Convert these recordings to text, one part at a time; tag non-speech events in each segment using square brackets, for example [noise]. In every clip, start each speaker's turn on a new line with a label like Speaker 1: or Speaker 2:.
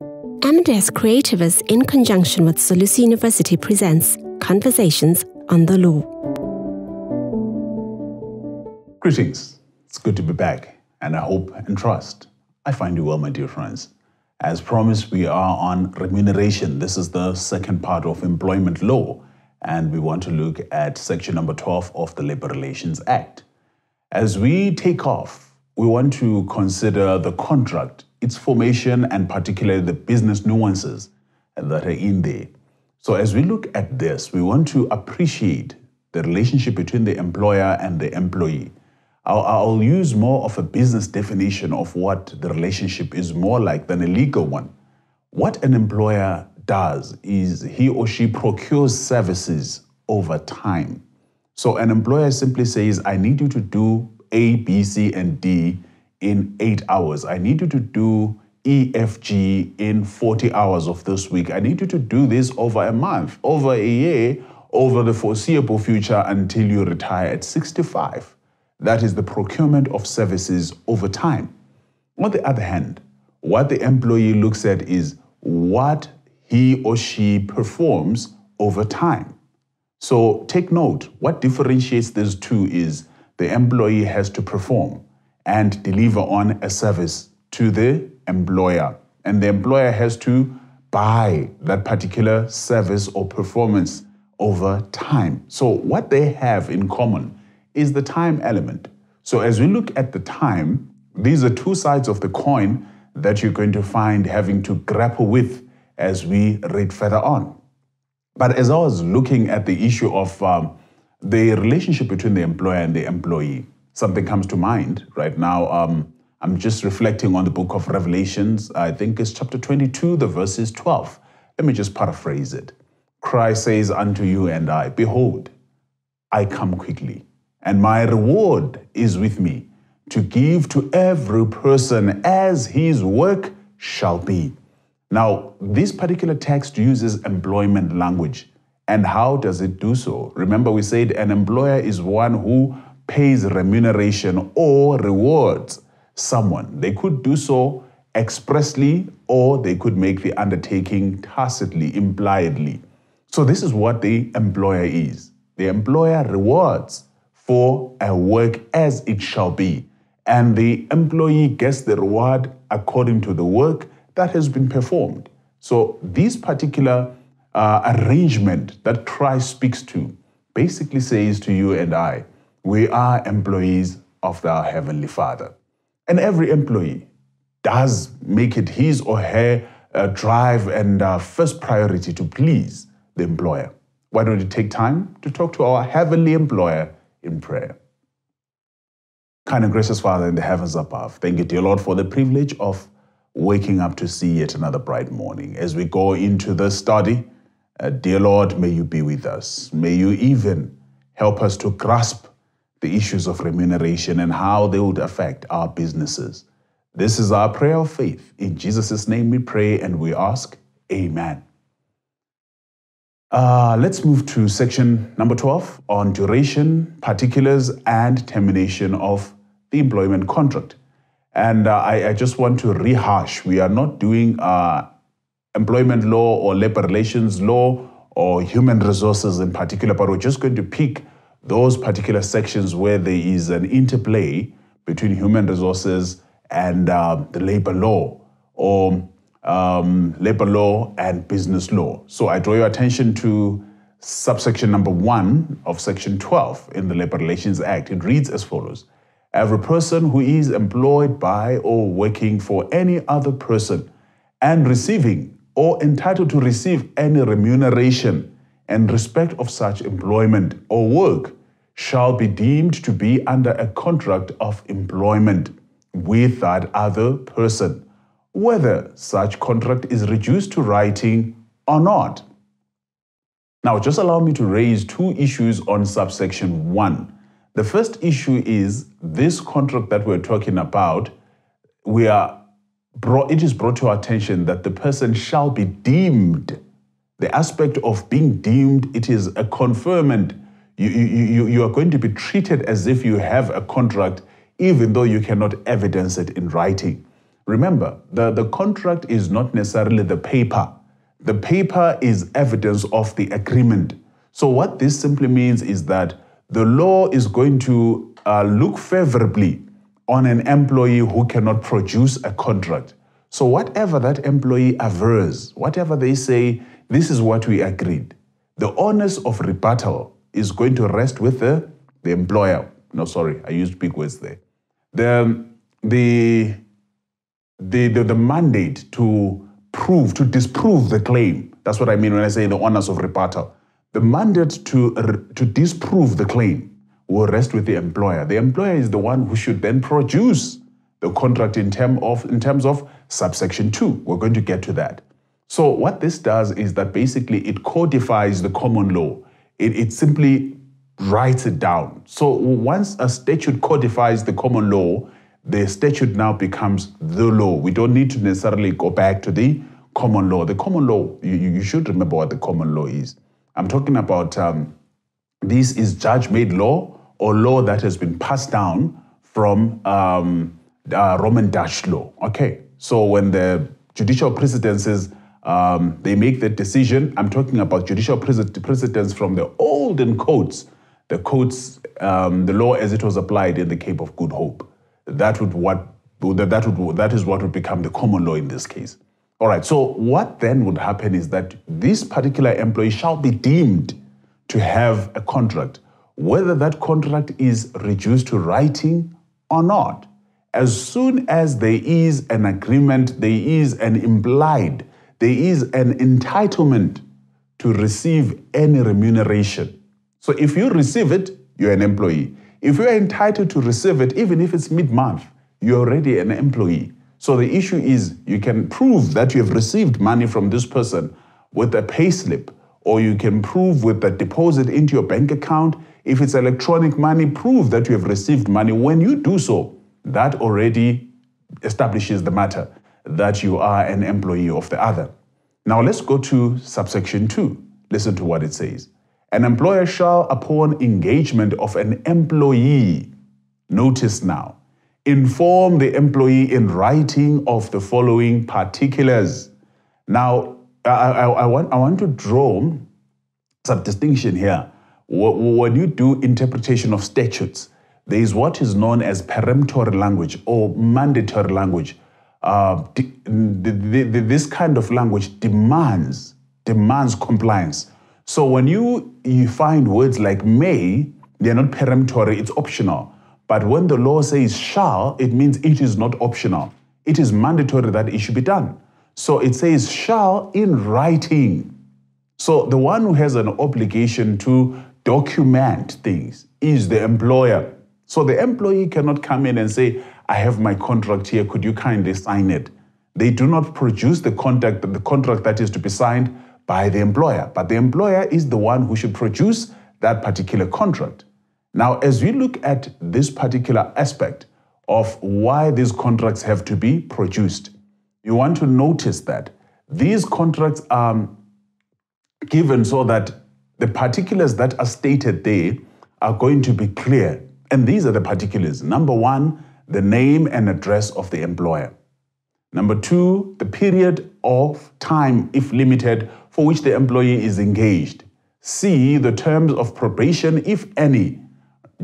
Speaker 1: M&S Creativus, in conjunction with Solusi University, presents Conversations on the Law.
Speaker 2: Greetings. It's good to be back, and I hope and trust I find you well, my dear friends. As promised, we are on remuneration. This is the second part of employment law, and we want to look at section number 12 of the Labor Relations Act. As we take off, we want to consider the contract its formation and particularly the business nuances that are in there. So as we look at this, we want to appreciate the relationship between the employer and the employee. I'll, I'll, use more of a business definition of what the relationship is more like than a legal one. What an employer does is he or she procures services over time. So an employer simply says, I need you to do A, B, C, and D in eight hours. I need you to do EFG in 40 hours of this week. I need you to do this over a month, over a year, over the foreseeable future until you retire at 65. That is the procurement of services over time. On the other hand, what the employee looks at is what he or she performs over time. So take note, what differentiates these two is the employee has to perform and deliver on a service to the employer. And the employer has to buy that particular service or performance over time. So, what they have in common is the time element. So, as we look at the time, these are two sides of the coin that you're going to find having to grapple with as we read further on. But as I was looking at the issue of um, the relationship between the employer and the employee, something comes to mind right now. Um, I'm just reflecting on the book of Revelations. I think it's chapter 22, the verses 12. Let me just paraphrase it. Christ says unto you and I, Behold, I come quickly, and my reward is with me to give to every person as his work shall be. Now, this particular text uses employment language. And how does it do so? Remember, we said an employer is one who pays remuneration or rewards someone. They could do so expressly or they could make the undertaking tacitly, impliedly. So, this is what the employer is the employer rewards for a work as it shall be, and the employee gets the reward according to the work that has been performed. So, this particular uh, arrangement that Christ speaks to basically says to you and I, we are employees of our Heavenly Father. And every employee does make it his or her uh, drive and uh, first priority to please the employer. Why don't you take time to talk to our heavenly employer in prayer? Kind and gracious Father in the heavens above, thank you, dear Lord, for the privilege of waking up to see yet another bright morning. As we go into this study, uh, dear Lord, may you be with us. May you even help us to grasp the issues of remuneration and how they would affect our businesses. This is our prayer of faith. In Jesus' name we pray and we ask, Amen. Uh, let's move to section number 12 on duration, particulars, and termination of the employment contract. And uh, I, I, just want to rehash we are not doing uh, employment law or labor relations law or human resources in particular, but we're just going to pick those particular sections where there is an interplay between human resources and uh, the labor law or um, labor law and business law. So I draw your attention to subsection number one of section 12 in the Labor Relations Act. It reads as follows Every person who is employed by or working for any other person and receiving or entitled to receive any remuneration in respect of such employment or work shall be deemed to be under a contract of employment with that other person, whether such contract is reduced to writing or not. Now, just allow me to raise two issues on subsection 1. The first issue is this contract that we're talking about, we are brought, it is brought to our attention that the person shall be deemed the aspect of being deemed, it is a conferment. You, you, you are going to be treated as if you have a contract, even though you cannot evidence it in writing. Remember, the, the contract is not necessarily the paper. The paper is evidence of the agreement. So, what this simply means is that the law is going to uh, look favorably on an employee who cannot produce a contract. So, whatever that employee avers, whatever they say, this is what we agreed, the onus of rebuttal is going to rest with the, the employer. No, sorry, I used big words there. The, the, the, the, the mandate to prove, to disprove the claim, that's what I mean when I say the onus of rebuttal. The mandate to, to disprove the claim will rest with the employer. The employer is the one who should then produce the contract in, term of, in terms of subsection 2. We're going to get to that. So, what this does is that basically it codifies the common law. It, it simply writes it down. So, once a statute codifies the common law, the statute now becomes the law. We don't need to necessarily go back to the common law. The common law, you, you should remember what the common law is. I'm talking about um, this is judge made law or law that has been passed down from um, uh, Roman Dutch law. Okay, so when the judicial precedences um, they make the decision, I'm talking about judicial precedents from the olden codes, the codes, um, the law as it was applied in the Cape of Good Hope. That would what that would that is what would become the common law in this case. All right. So what then would happen is that this particular employee shall be deemed to have a contract, whether that contract is reduced to writing or not as soon as there is an agreement, there is an implied, there is an entitlement to receive any remuneration. So if you receive it, you're an employee. If you're entitled to receive it, even if it's mid month, you're already an employee. So the issue is you can prove that you have received money from this person with a pay slip, or you can prove with a deposit into your bank account. If it's electronic money, prove that you have received money. When you do so, that already establishes the matter that you are an employee of the other. Now let's go to subsection 2. Listen to what it says. An employer shall, upon engagement of an employee, notice now, inform the employee in writing of the following particulars. Now, I, I, I, want, I want to draw some distinction here. When you do interpretation of statutes, there is what is known as peremptory language or mandatory language. Uh, the, the, the, this kind of language demands demands compliance. So when you you find words like may, they're not peremptory; it's optional. But when the law says shall, it means it is not optional. It is mandatory that it should be done. So it says shall in writing. So the one who has an obligation to document things is the employer. So the employee cannot come in and say, I have my contract here, could you kindly sign it? They do not produce the contract, the contract that is to be signed by the employer, but the employer is the one who should produce that particular contract. Now, as we look at this particular aspect of why these contracts have to be produced, you want to notice that these contracts are given so that the particulars that are stated there are going to be clear and these are the particulars. Number one, the name and address of the employer. Number two, the period of time, if limited, for which the employee is engaged. C, the terms of probation, if any.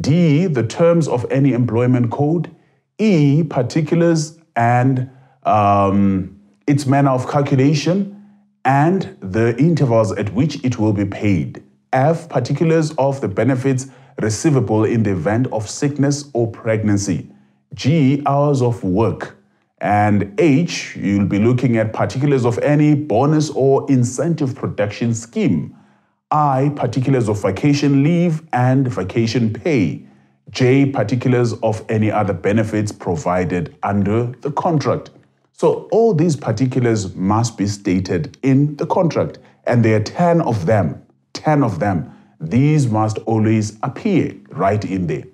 Speaker 2: D, the terms of any employment code. E, particulars and um, its manner of calculation and the intervals at which it will be paid. F, particulars of the benefits receivable in the event of sickness or pregnancy. G, hours of work. And H, you'll be looking at particulars of any bonus or incentive protection scheme. I, particulars of vacation leave and vacation pay. J, particulars of any other benefits provided under the contract. So all these particulars must be stated in the contract, and there are 10 of them. 10 of them these must always appear right in there.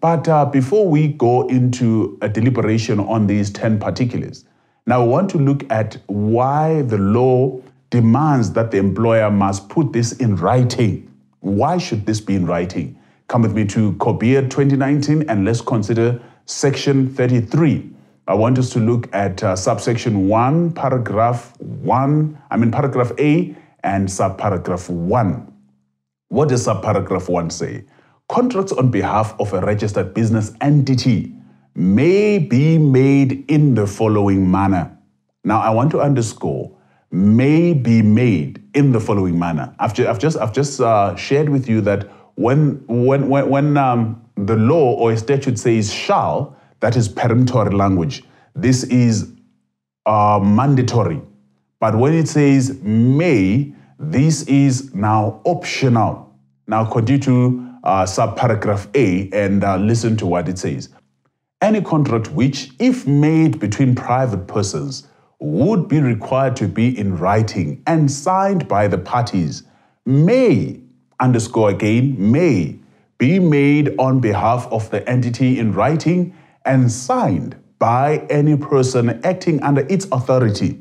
Speaker 2: But uh, before we go into a deliberation on these 10 particulars, now I want to look at why the law demands that the employer must put this in writing. Why should this be in writing? Come with me to COBIA 2019 and let's consider section 33. I want us to look at uh, subsection 1, paragraph 1, I mean paragraph A and subparagraph 1. What does subparagraph 1 say? Contracts on behalf of a registered business entity may be made in the following manner. Now, I want to underscore may be made in the following manner. I've just, I've just, I've just uh, shared with you that when, when, when, when um, the law or a statute says shall, that is peremptory language. This is uh, mandatory. But when it says may, this is now optional. Now continue to uh, subparagraph A and uh, listen to what it says. Any contract which, if made between private persons, would be required to be in writing and signed by the parties may, underscore again, may be made on behalf of the entity in writing and signed by any person acting under its authority,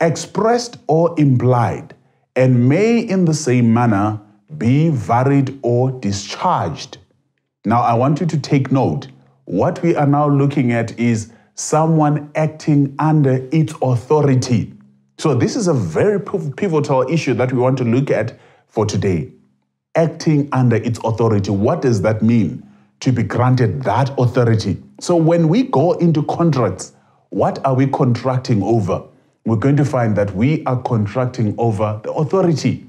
Speaker 2: expressed or implied, and may in the same manner be varied or discharged. Now, I want you to take note. What we are now looking at is someone acting under its authority. So, this is a very pivotal issue that we want to look at for today. Acting under its authority. What does that mean? To be granted that authority. So, when we go into contracts, what are we contracting over? We're going to find that we are contracting over the authority.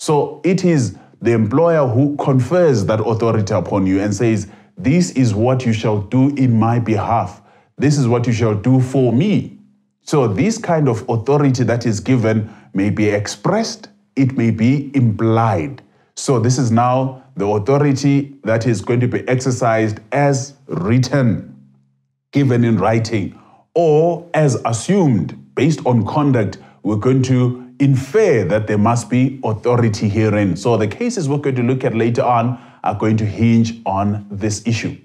Speaker 2: So, it is the employer who confers that authority upon you and says, This is what you shall do in my behalf this is what you shall do for me. So, this kind of authority that is given may be expressed, it may be implied. So, this is now the authority that is going to be exercised as written, given in writing, or as assumed based on conduct. We're going to infer that there must be authority herein. So, the cases we're going to look at later on are going to hinge on this issue.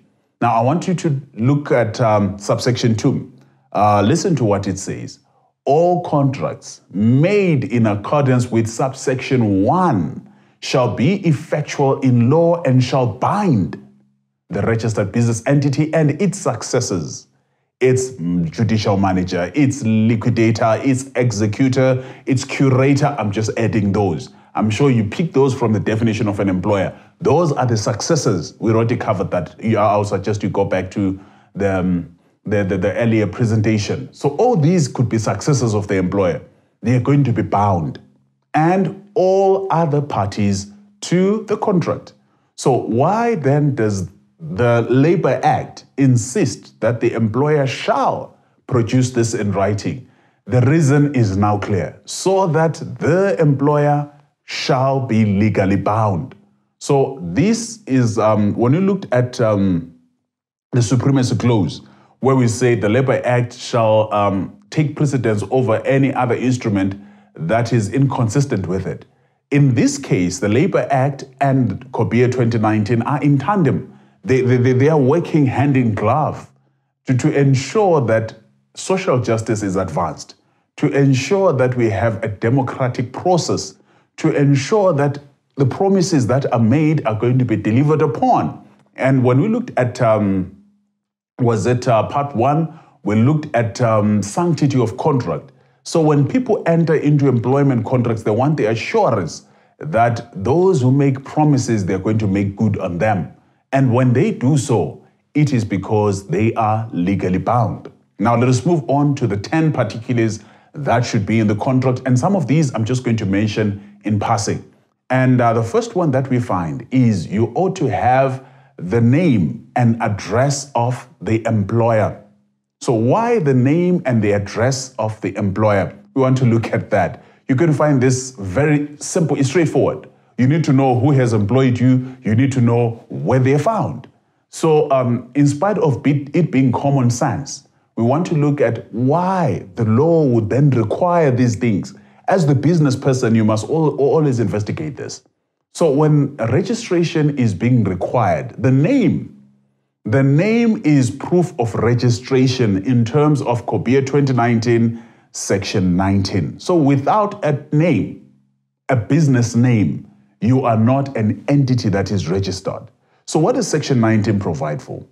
Speaker 2: Now, I want you to look at um, subsection 2. Uh, listen to what it says. All contracts made in accordance with subsection 1 shall be effectual in law and shall bind the registered business entity and its successors, its judicial manager, its liquidator, its executor, its curator. I'm just adding those. I'm sure you pick those from the definition of an employer. Those are the successors. We already covered that. I would suggest you go back to the, um, the, the, the earlier presentation. So all these could be successors of the employer. They are going to be bound. And all other parties to the contract. So why then does the Labor Act insists that the employer shall produce this in writing? The reason is now clear so that the employer shall be legally bound. So this is um, when you looked at um, the supremacy clause, where we say the Labor Act shall um, take precedence over any other instrument that is inconsistent with it. In this case, the Labor Act and COBIA 2019 are in tandem. They, they, they are working hand in glove to, to ensure that social justice is advanced, to ensure that we have a democratic process, to ensure that the promises that are made are going to be delivered upon. And when we looked at, um, was it uh, part one? We looked at um, sanctity of contract. So when people enter into employment contracts, they want the assurance that those who make promises, they're going to make good on them. And when they do so, it is because they are legally bound. Now, let us move on to the 10 particulars that should be in the contract. And some of these I'm just going to mention in passing. And uh, the first one that we find is you ought to have the name and address of the employer. So, why the name and the address of the employer? We want to look at that. You can find this very simple, straightforward. You need to know who has employed you, you need to know where they're found. So, um, in spite of it being common sense, we want to look at why the law would then require these things as the business person, you must always investigate this. So when registration is being required, the name, the name is proof of registration in terms of COBIA 2019, section 19. So without a name, a business name, you are not an entity that is registered. So what does section 19 provide for?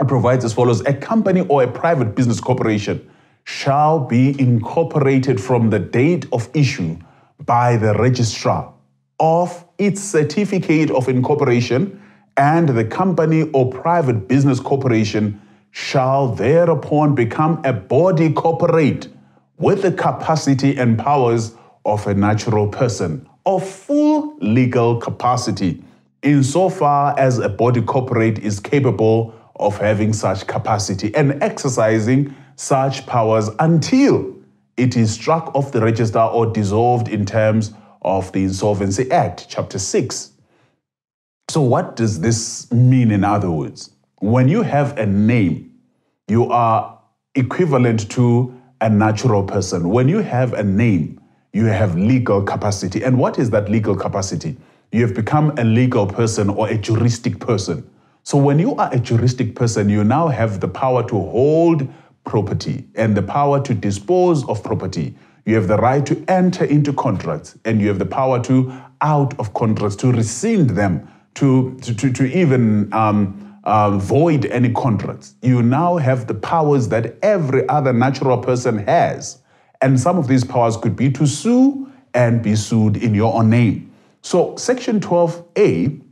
Speaker 2: It provides as follows A company or a private business corporation shall be incorporated from the date of issue by the registrar of its certificate of incorporation, and the company or private business corporation shall thereupon become a body corporate with the capacity and powers of a natural person of full legal capacity, insofar as a body corporate is capable of having such capacity and exercising such powers until it is struck off the register or dissolved in terms of the Insolvency Act, Chapter 6. So, what does this mean in other words? When you have a name, you are equivalent to a natural person. When you have a name, you have legal capacity. And what is that legal capacity? You have become a legal person or a juristic person. So when you are a juristic person, you now have the power to hold property and the power to dispose of property. You have the right to enter into contracts and you have the power to out of contracts, to rescind them, to, to, to, to even um, uh, void any contracts. You now have the powers that every other natural person has. And some of these powers could be to sue and be sued in your own name. So, Section 12A,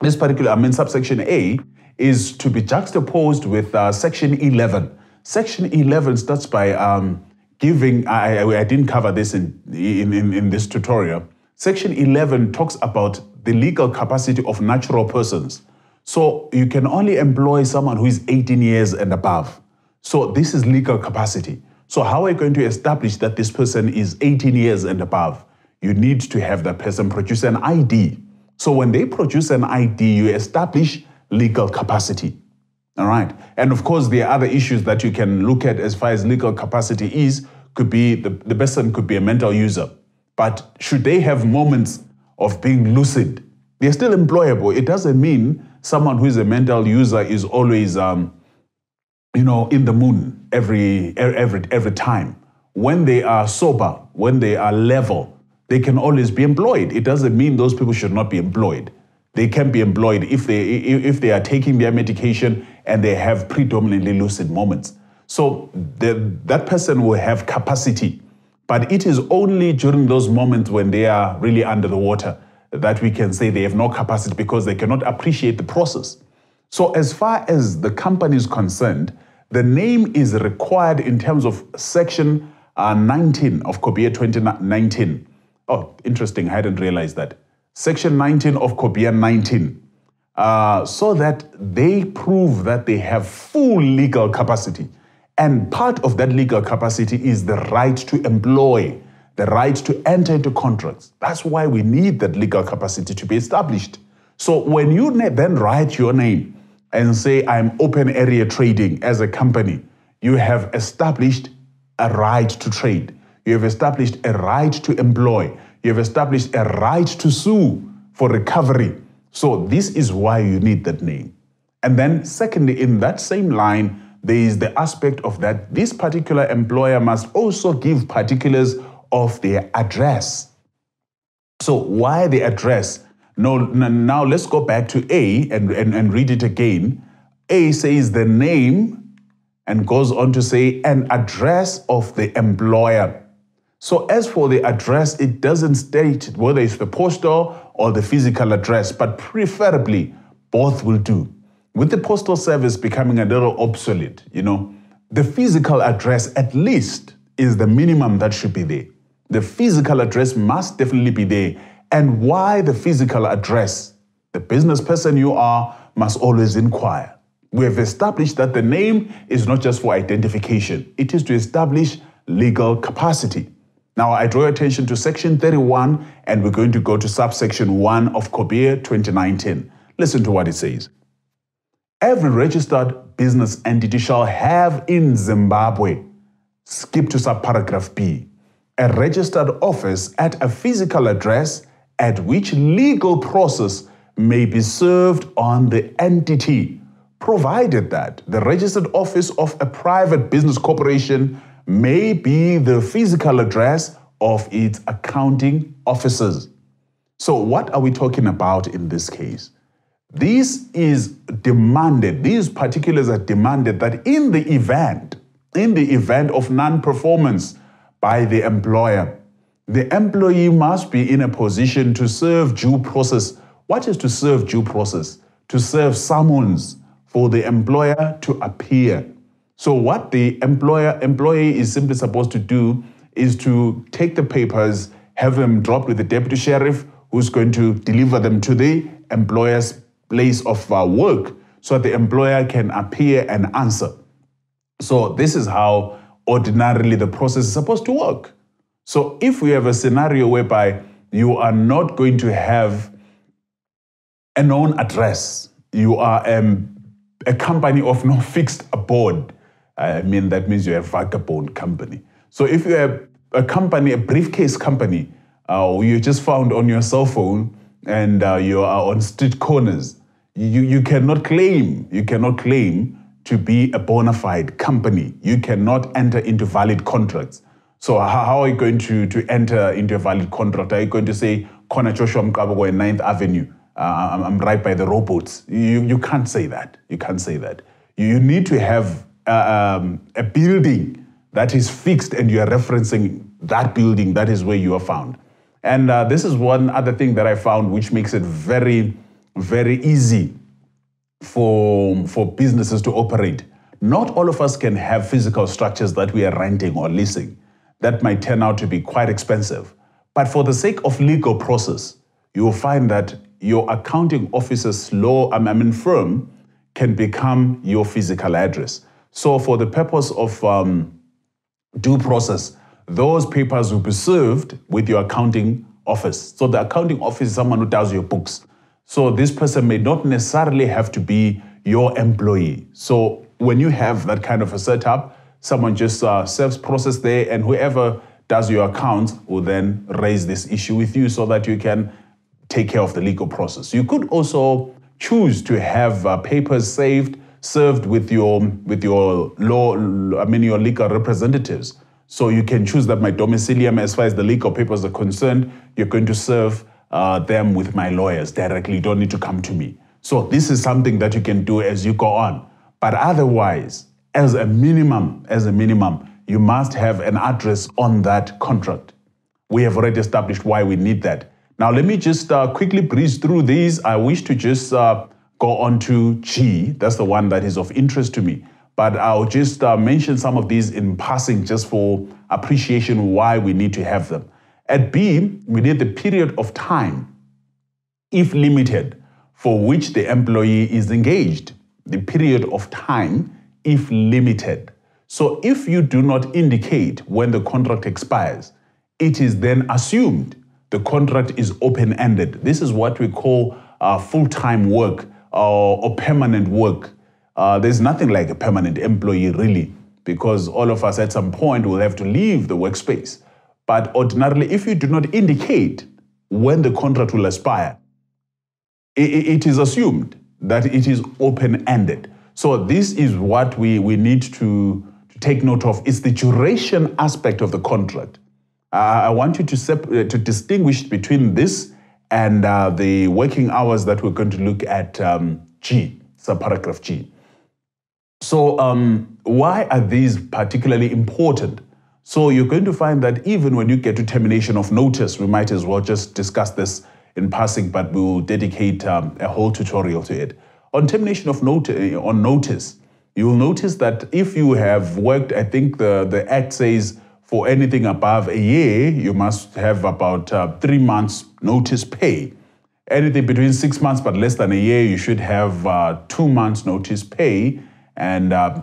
Speaker 2: this particular, I mean, subsection A, is to be juxtaposed with uh, Section 11 Section 11 starts by um, giving, I, I, didn't cover this in, in, in, in this tutorial. Section 11 talks about the legal capacity of natural persons. So you can only employ someone who is 18 years and above. So this is legal capacity. So how are you going to establish that this person is 18 years and above? You need to have that person produce an ID. So when they produce an ID, you establish legal capacity. All right. And of course, there are other issues that you can look at as far as legal capacity is. Could be the, the person could be a mental user. But should they have moments of being lucid? They're still employable. It doesn't mean someone who is a mental user is always, um, you know, in the moon every, every, every time. When they are sober, when they are level, they can always be employed. It doesn't mean those people should not be employed. They can be employed if they, if they are taking their medication and they have predominantly lucid moments. So the, that person will have capacity, but it is only during those moments when they are really under the water that we can say they have no capacity because they cannot appreciate the process. So, as far as the company is concerned, the name is required in terms of section uh, 19 of COBIA 2019. Oh, interesting. I hadn't realized that. Section 19 of COBIA 19 uh, so that they prove that they have full legal capacity. And part of that legal capacity is the right to employ, the right to enter into contracts. That's why we need that legal capacity to be established. So when you then write your name and say, I'm open area trading as a company, you have established a right to trade. You have established a right to employ. You have established a right to sue for recovery so this is why you need that name. And then, secondly, in that same line, there is the aspect of that this particular employer must also give particulars of their address. So, why the address? No, now let's go back to A and, and, and read it again. A says the name and goes on to say an address of the employer. So, as for the address, it doesn't state whether it's the postal or the physical address, but preferably both will do. With the postal service becoming a little obsolete, you know, the physical address at least is the minimum that should be there. The physical address must definitely be there. And why the physical address? The business person you are must always inquire. We have established that the name is not just for identification, it is to establish legal capacity. Now, I draw attention to section 31, and we're going to go to subsection 1 of COBIA 2019. Listen to what it says. Every registered business entity shall have in Zimbabwe, skip to subparagraph B, a registered office at a physical address at which legal process may be served on the entity, provided that the registered office of a private business corporation may be the physical address of its accounting officers. So, what are we talking about in this case? This is demanded, these particulars are demanded that in the event, in the event of non performance by the employer, the employee must be in a position to serve due process. What is to serve due process? To serve summons for the employer to appear. So, what the employer employee is simply supposed to do is to take the papers, have them dropped with the deputy sheriff, who's going to deliver them to the employer's place of uh, work so that the employer can appear and answer. So, this is how ordinarily the process is supposed to work. So, if we have a scenario whereby you are not going to have a known address, you are um, a company of no [laughs] fixed abode. I mean, that means you're a vagabond company. So, if you're a company, a briefcase company, uh, you just found on your cell phone and uh, you are on street corners, you, you cannot claim, you cannot claim to be a bona fide company. You cannot enter into valid contracts. So how are you going to, to enter into a valid contract? Are you going to say, Kona Joshua Mqabuko in 9th Avenue, uh, I'm, I'm, right by the robots? You, you can't say that. You can't say that. You need to have uh, um, a building that is fixed and you are referencing that building, that is where you are found. And uh, this is one other thing that I found which makes it very, very easy for, for businesses to operate. Not all of us can have physical structures that we are renting or leasing. That might turn out to be quite expensive. But for the sake of legal process, you will find that your accounting officer's law, mean, firm can become your physical address. So, for the purpose of um, due process, those papers will be served with your accounting office. So, the accounting office is someone who does your books. So, this person may not necessarily have to be your employee. So, when you have that kind of a setup, someone just uh, serves process there, and whoever does your account will then raise this issue with you so that you can take care of the legal process. You could also choose to have uh, papers saved served with your with your law I mean your legal representatives. So you can choose that my domicilium, as far as the legal papers are concerned, you're going to serve uh, them with my lawyers directly. You don't need to come to me. So this is something that you can do as you go on. But otherwise, as a minimum, as a minimum, you must have an address on that contract. We have already established why we need that. Now, let me just uh, quickly breeze through these. I wish to just uh, go on to G. That's the one that is of interest to me. But I'll just uh, mention some of these in passing just for appreciation why we need to have them. At B, we need the period of time, if limited, for which the employee is engaged. The period of time, if limited. So if you do not indicate when the contract expires, it is then assumed the contract is open ended. This is what we call uh, full time work or permanent work. Uh, there's nothing like a permanent employee, really, because all of us at some point will have to leave the workspace. But ordinarily, if you do not indicate when the contract will expire, it, it is assumed that it is open ended. So, this is what we, we need to, to take note of. It's the duration aspect of the contract. Uh, I want you to, uh, to distinguish between this and uh, the working hours that we're going to look at um, G, subparagraph G. So, um, why are these particularly important? So, you're going to find that even when you get to termination of notice, we might as well just discuss this in passing, but we will dedicate um, a whole tutorial to it. On termination of notice, on notice, you will notice that if you have worked, I think the, the Act says for anything above a year, you must have about uh, three months notice pay. Anything between six months but less than a year, you should have uh, two months notice pay. And uh,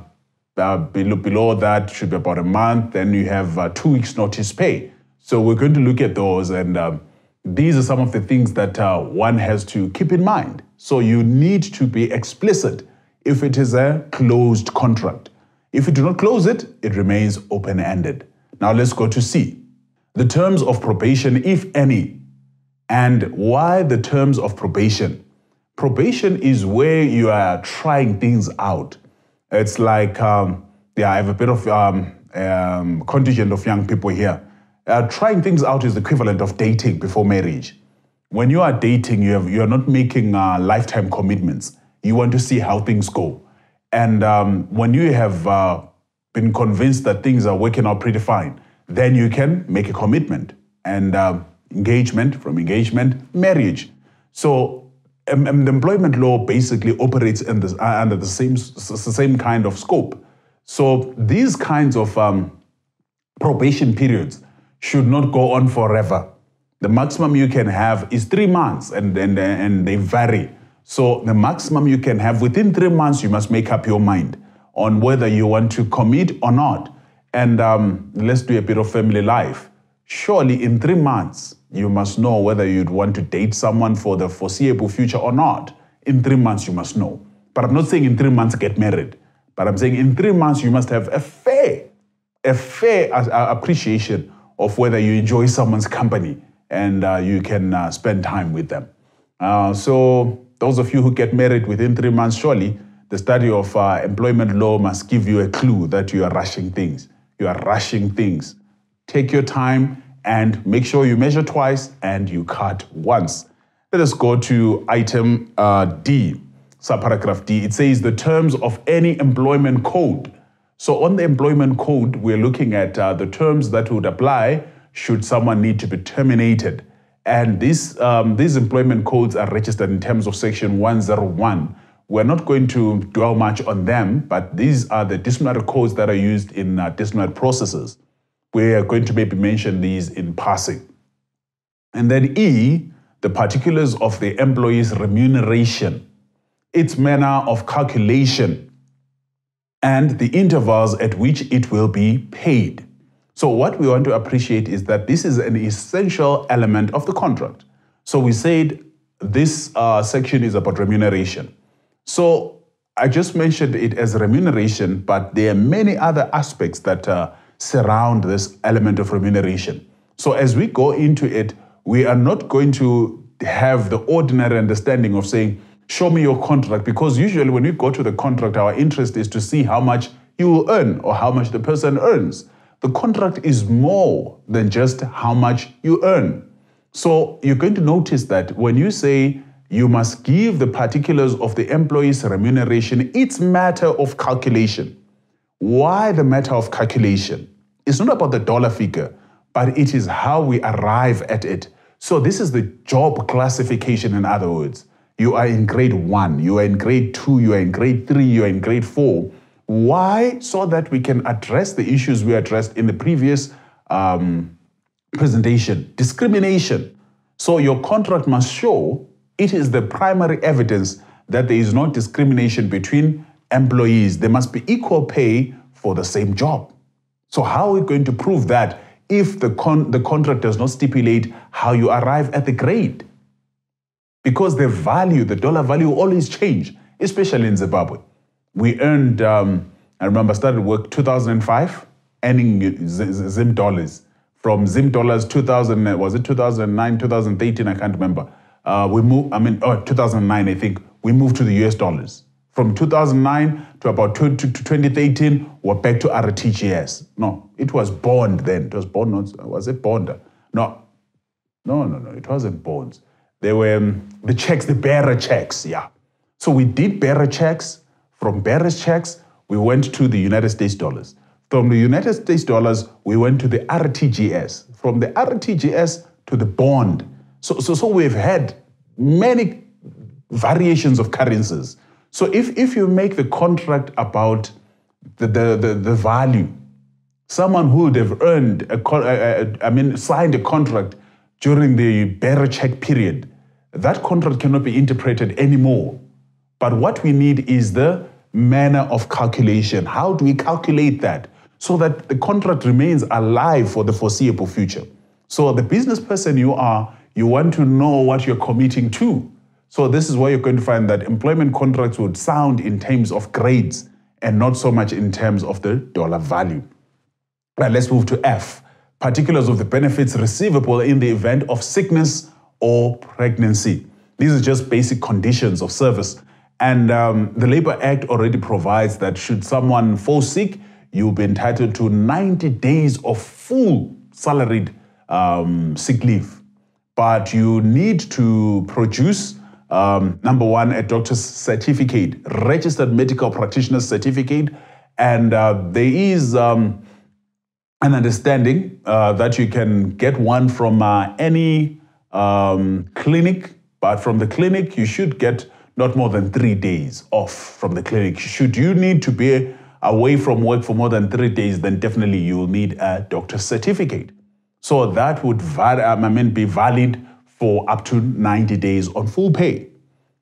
Speaker 2: uh below, below that should be about a month. Then you have uh, two weeks notice pay. So we're going to look at those. And um, these are some of the things that uh, one has to keep in mind. So you need to be explicit if it is a closed contract. If you do not close it, it remains open ended. Now let's go to C. The terms of probation, if any, and why the terms of probation. Probation is where you are trying things out. It's like, um, yeah, I have a bit of um, um, contingent of young people here. Uh, trying things out is the equivalent of dating before marriage. When you are dating, you, have, you are not making uh, lifetime commitments. You want to see how things go. And um, when you have uh, been convinced that things are working out pretty fine, then you can make a commitment and uh, engagement, from engagement, marriage. So the employment law basically operates this, uh, under the same, same kind of scope. So these kinds of um, probation periods should not go on forever. The maximum you can have is three months, and, and, and they vary. So the maximum you can have within three months, you must make up your mind on whether you want to commit or not. And um, let's do a bit of family life. Surely, in three months, you must know whether you'd want to date someone for the foreseeable future or not. In three months, you must know. But I'm not saying in three months get married. But I'm saying in three months, you must have a fair, a fair appreciation of whether you enjoy someone's company and uh, you can uh, spend time with them. Uh, so, those of you who get married within three months, surely the study of uh, employment law must give you a clue that you are rushing things. You are rushing things. Take your time and make sure you measure twice and you cut once. Let us go to item uh, D, subparagraph D. It says the terms of any employment code. So, on the employment code, we're looking at uh, the terms that would apply should someone need to be terminated. And these, um, these employment codes are registered in terms of section 101. We're not going to dwell much on them, but these are the disciplinary codes that are used in uh, disciplinary processes. We are going to maybe mention these in passing. And then E, the particulars of the employee's remuneration, its manner of calculation, and the intervals at which it will be paid. So, what we want to appreciate is that this is an essential element of the contract. So, we said this uh, section is about remuneration. So, I just mentioned it as remuneration, but there are many other aspects that uh, surround this element of remuneration. So, as we go into it, we are not going to have the ordinary understanding of saying, Show me your contract, because usually when we go to the contract, our interest is to see how much you will earn or how much the person earns the contract is more than just how much you earn. So you're going to notice that when you say you must give the particulars of the employee's remuneration, it's matter of calculation. Why the matter of calculation? It's not about the dollar figure, but it is how we arrive at it. So this is the job classification, in other words. You are in grade one, you are in grade two, you are in grade three, you are in grade four. Why? So that we can address the issues we addressed in the previous um, presentation discrimination. So your contract must show it is the primary evidence that there is no discrimination between employees. There must be equal pay for the same job. So, how are we going to prove that if the, con- the contract does not stipulate how you arrive at the grade? Because the value, the dollar value, always change, especially in Zimbabwe we earned, um, I remember started work 2005, earning Zim dollars. From Zim dollars 2000, was it 2009, 2018, I can't remember. Uh, we moved, I mean, oh, 2009, I think, we moved to the US dollars. From 2009 to about 20, to 2013, we're back to RTGS. No, it was bond then. It was bond, was it bond? No, no, no, no, it wasn't bonds. They were um, the checks, the bearer checks, yeah. So we did bearer checks from bearer checks, we went to the United States dollars. From the United States dollars, we went to the RTGS. From the RTGS to the bond. So, so, so we've had many variations of currencies. So if, if you make the contract about the, the, the, the value, someone who would have earned, a, I mean, signed a contract during the bearer check period, that contract cannot be interpreted anymore but what we need is the manner of calculation. How do we calculate that so that the contract remains alive for the foreseeable future? So, the business person you are, you want to know what you're committing to. So, this is where you're going to find that employment contracts would sound in terms of grades and not so much in terms of the dollar value. Right, let's move to F particulars of the benefits receivable in the event of sickness or pregnancy. These are just basic conditions of service and um, the Labor Act already provides that should someone fall sick, you'll be entitled to 90 days of full salaried um, sick leave. but you need to produce um, number one, a doctor's certificate, registered medical practitioner certificate, and uh, there is um, an understanding uh, that you can get one from uh, any um, clinic, but from the clinic, you should get not more than three days off from the clinic. Should you need to be away from work for more than three days, then definitely you will need a doctor's certificate. So that would um, I mean, be valid for up to 90 days on full pay.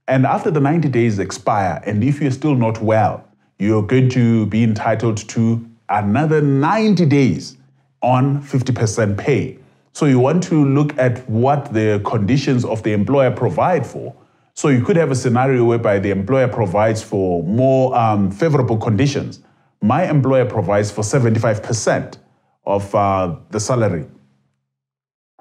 Speaker 2: And after the 90 days expire, and if you're still not well, you're going to be entitled to another 90 days on 50% pay. So you want to look at what the conditions of the employer provide for. So you could have a scenario whereby the employer provides for more um, favorable conditions. My employer provides for 75% of uh, the salary.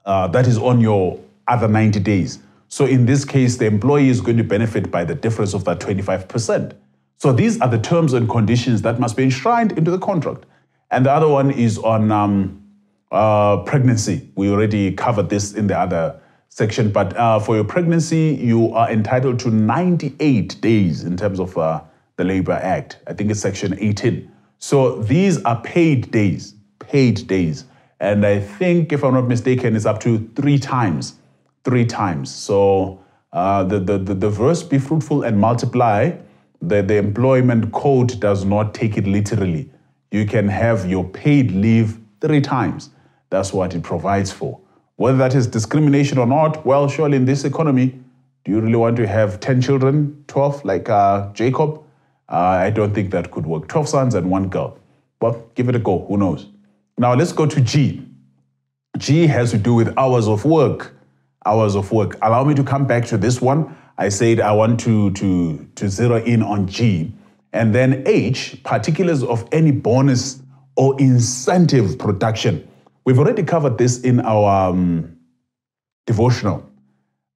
Speaker 2: Uh, that is on your other 90 days. So in this case, the employee is going to benefit by the difference of that 25%. So these are the terms and conditions that must be enshrined into the contract. And the other one is on um, uh, pregnancy. We already covered this in the other section, but uh, for your pregnancy, you are entitled to 98 days in terms of uh, the Labor Act. I think it's section 18. So these are paid days, paid days. And I think, if I'm not mistaken, it's up to three times, three times. So uh, the, the, the, the verse, be fruitful and multiply, the, the employment code does not take it literally. You can have your paid leave three times. That's what it provides for. Whether that is discrimination or not, well, surely in this economy, do you really want to have 10 children, 12, like uh, Jacob? Uh, I don't think that could work. 12 sons and one girl. Well, give it a go. Who knows? Now let's go to G. G has to do with hours of work. Hours of work. Allow me to come back to this one. I said I want to, to, to zero in on G. And then H, particulars of any bonus or incentive production. We've already covered this in our um, devotional.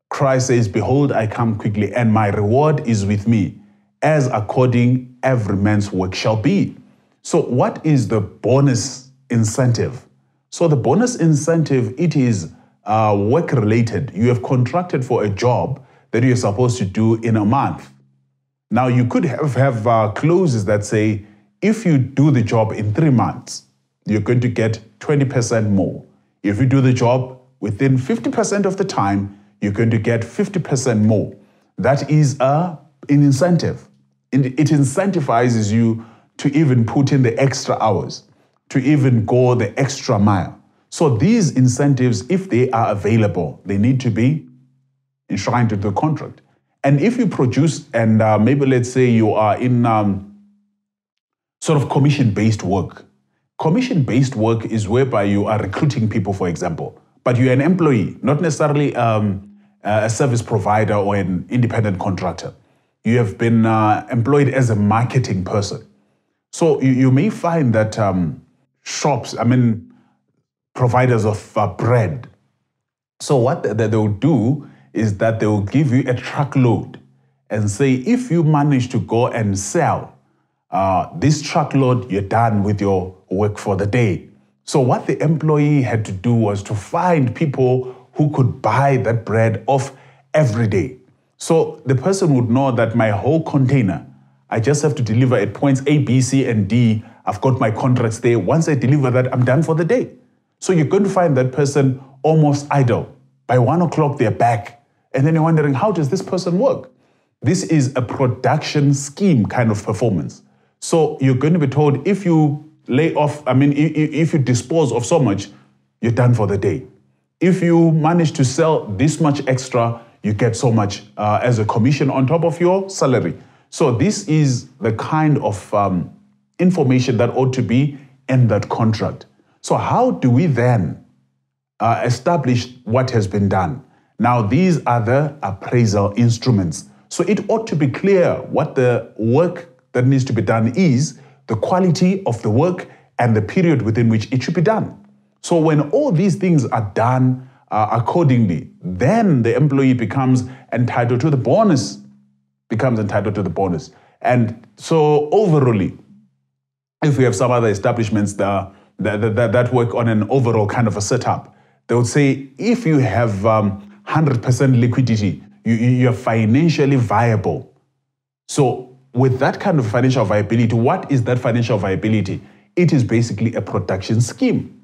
Speaker 2: Christ says, Behold, I come quickly, and my reward is with me, as according every man's work shall be. So, what is the bonus incentive? So, the bonus incentive, it is uh, work related. You have contracted for a job that you're supposed to do in a month. Now, you could have, have uh, clauses that say if you do the job in three months, you're going to get 20% more. If you do the job within 50% of the time, you're going to get 50% more. That is a, an incentive. It incentivizes you to even put in the extra hours, to even go the extra mile. So these incentives, if they are available, they need to be enshrined into the contract. And if you produce, and uh, maybe let's say you are in um, sort of commission based work, commission based work is whereby you are recruiting people, for example, but you're an employee, not necessarily um, a service provider or an independent contractor. You have been uh, employed as a marketing person. So you, you may find that um, shops, I mean, providers of uh, bread. So what they, they will do is that they will give you a truckload and say, if you manage to go and sell uh, this truckload, you're done with your work for the day. So, what the employee had to do was to find people who could buy that bread off every day. So, the person would know that my whole container, I just have to deliver at points A, B, C, and D. I've got my contracts there. Once I deliver that, I'm done for the day. So, you're going to find that person almost idle. By one o'clock, they're back and then you're wondering, how does this person work? This is a production scheme kind of performance. So you're going to be told if you lay off, I mean, if you dispose of so much, you're done for the day. If you manage to sell this much extra, you get so much uh, as a commission on top of your salary. So this is the kind of um, information that ought to be in that contract. So how do we then uh, establish what has been done? Now, these are the appraisal instruments. So it ought to be clear what the work that needs to be done is, the quality of the work, and the period within which it should be done. So when all these things are done uh, accordingly, then the employee becomes entitled to the bonus, becomes entitled to the bonus. And so overall, if we have some other establishments that, that, that, that work on an overall kind of a setup, they would say if you have um, 100% liquidity. You, you're financially viable. So, with that kind of financial viability, what is that financial viability? It is basically a production scheme.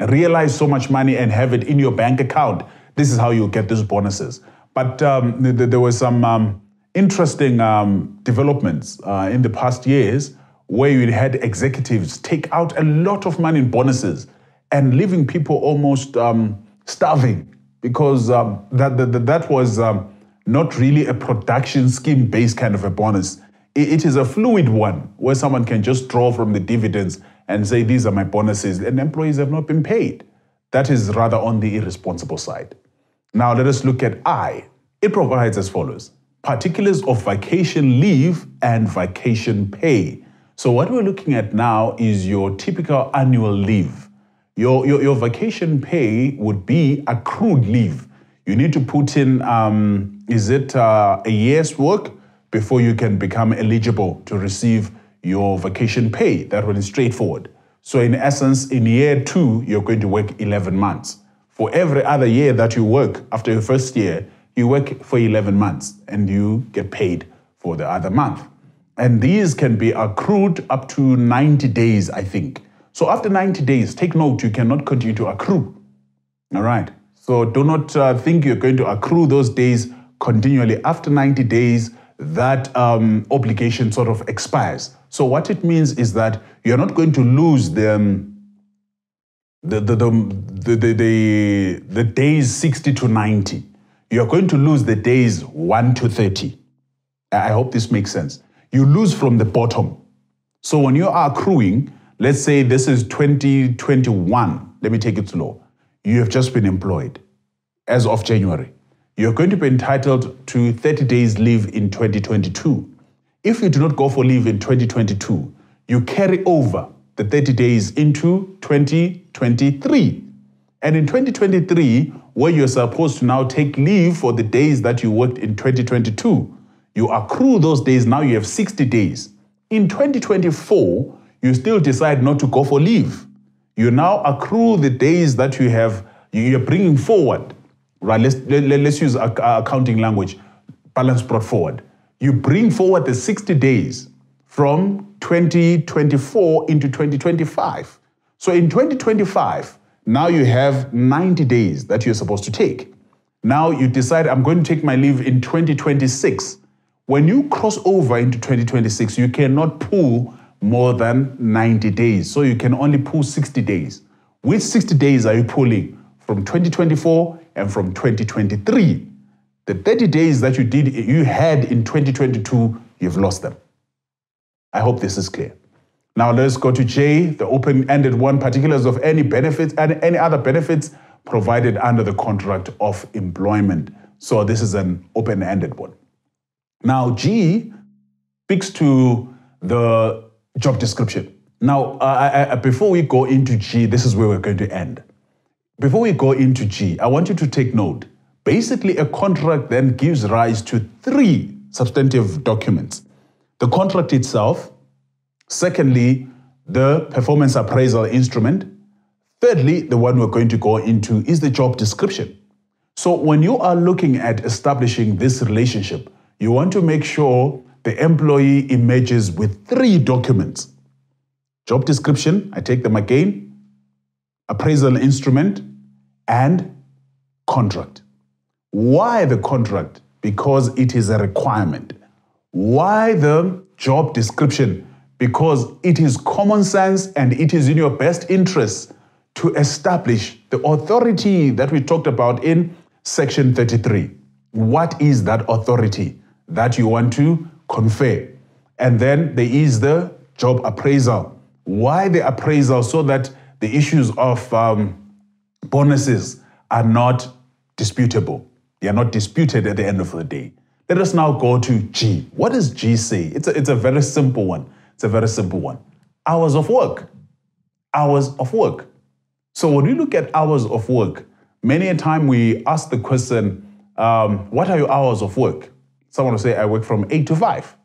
Speaker 2: Realize so much money and have it in your bank account. This is how you get these bonuses. But um, th- th- there were some um, interesting um, developments uh, in the past years where you had executives take out a lot of money in bonuses and leaving people almost um, starving because um, that, that, that was um, not really a production scheme based kind of a bonus. it is a fluid one where someone can just draw from the dividends and say, These are my bonuses, and employees have not been paid. That is rather on the irresponsible side. Now, let us look at I. It provides as follows particulars of vacation leave and vacation pay. So, what we're looking at now is your typical annual leave. Your, your, your vacation pay would be accrued leave. You need to put in, um, is it uh, a year's work before you can become eligible to receive your vacation pay? That one is straightforward. So, in essence, in year two, you're going to work 11 months. For every other year that you work after your first year, you work for 11 months and you get paid for the other month. And these can be accrued up to 90 days, I think. So after 90 days, take note, you cannot continue to accrue. All right. So do not uh, think you're going to accrue those days continually. After 90 days, that um, obligation sort of expires. So what it means is that you're not going to lose the, um, the, the, the, the, the, the days 60 to 90 you're going to lose the days 1 to 30. I hope this makes sense. You lose from the bottom. So when you are accruing, let's say this is 2021, let me take it slow. You have just been employed as of January. You're going to be entitled to 30 days leave in 2022. If you do not go for leave in 2022, you carry over the 30 days into 2023. And in 2023, where you're supposed to now take leave for the days that you worked in 2022. You accrue those days, now you have 60 days. In 2024, you still decide not to go for leave. You now accrue the days that you have, you're bringing forward, right? Let's, let, us use accounting language, balance brought forward. You bring forward the 60 days from 2024 into 2025. So in 2025, now you have 90 days that you're supposed to take. Now you decide, I'm going to take my leave in 2026. When you cross over into 2026, you cannot pull more than 90 days. So you can only pull 60 days. Which 60 days are you pulling? From 2024 and from 2023. The 30 days that you did you had in 2022, you've lost them. I hope this is clear. Now let's go to J, the open-ended one, particulars of any benefits and any other benefits provided under the contract of employment. So this is an open-ended one. Now G speaks to the job description. Now, uh, I, I, before we go into G, this is where we're going to end. Before we go into G, I want you to take note. Basically, a contract then gives rise to three substantive documents. The contract itself, Secondly, the performance appraisal instrument. Thirdly, the one we're going to go into is the job description. So when you are looking at establishing this relationship, you want to make sure the employee emerges with three documents. Job description, I take them again, appraisal instrument, and contract. Why the contract? Because it is a requirement. Why the job description? because it is common sense and it is in your best interest to establish the authority that we talked about in section 33. What is that authority that you want to confer? And then there is the job appraisal. Why the appraisal? So that the issues of um, bonuses are not disputable. They are not disputed at the end of the day. Let us now go to G. What does G say? It's a, it's a very simple one. It's a very simple one. Hours of work. Hours of work. So when we look at hours of work, many a time we ask the question, um, what are your hours of work? Someone will say, I work from 8 to 5.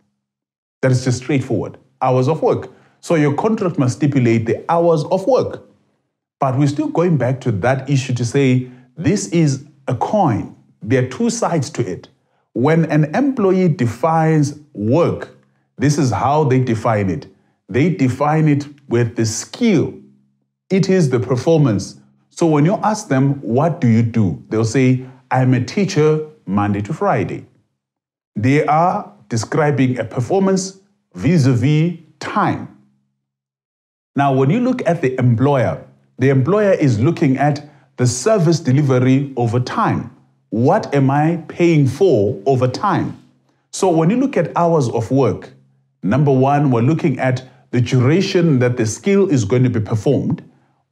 Speaker 2: That is just straightforward. Hours of work. So your contract must stipulate the hours of work. But we're still going back to that issue to say this is a coin. There are two sides to it. When an employee defines work, this is how they define it. They define it with the skill. It is the performance. So when you ask them, what do you do? They'll say, I'm a teacher Monday to Friday. They are describing a performance vis a vis time. Now, when you look at the employer, the employer is looking at the service delivery over time. What am I paying for over time? So, when you look at hours of work, number one, we're looking at the duration that the skill is going to be performed.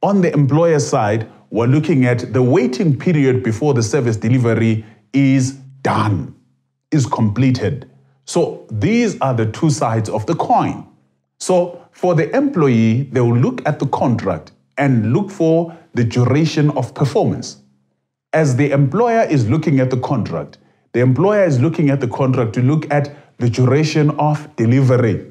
Speaker 2: On the employer side, we're looking at the waiting period before the service delivery is done, is completed. So these are the two sides of the coin. So for the employee, they will look at the contract and look for the duration of performance. As the employer is looking at the contract, the employer is looking at the contract to look at the duration of delivery,